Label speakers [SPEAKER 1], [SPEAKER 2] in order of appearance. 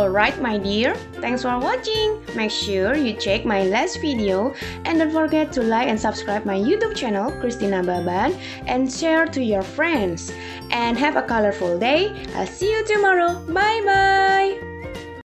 [SPEAKER 1] Alright my dear, thanks for watching. Make sure you check my last video and don't forget to like and subscribe my YouTube channel Christina Baban and share to your friends. And have a colorful day. I'll see you tomorrow. Bye bye.